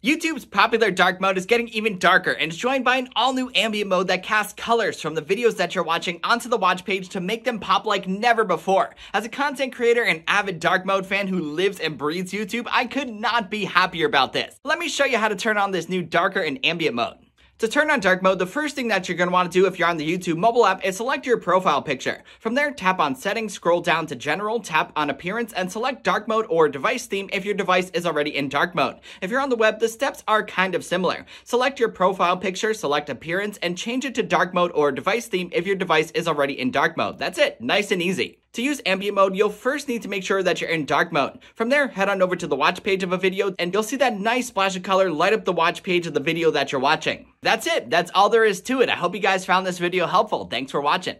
YouTube's popular dark mode is getting even darker and is joined by an all new ambient mode that casts colors from the videos that you're watching onto the watch page to make them pop like never before. As a content creator and avid dark mode fan who lives and breathes YouTube, I could not be happier about this. Let me show you how to turn on this new darker and ambient mode. To turn on dark mode, the first thing that you're going to want to do if you're on the YouTube mobile app is select your profile picture. From there, tap on settings, scroll down to general, tap on appearance, and select dark mode or device theme if your device is already in dark mode. If you're on the web, the steps are kind of similar. Select your profile picture, select appearance, and change it to dark mode or device theme if your device is already in dark mode. That's it, nice and easy. To use ambient mode, you'll first need to make sure that you're in dark mode. From there, head on over to the watch page of a video and you'll see that nice splash of color light up the watch page of the video that you're watching. That's it. That's all there is to it. I hope you guys found this video helpful. Thanks for watching.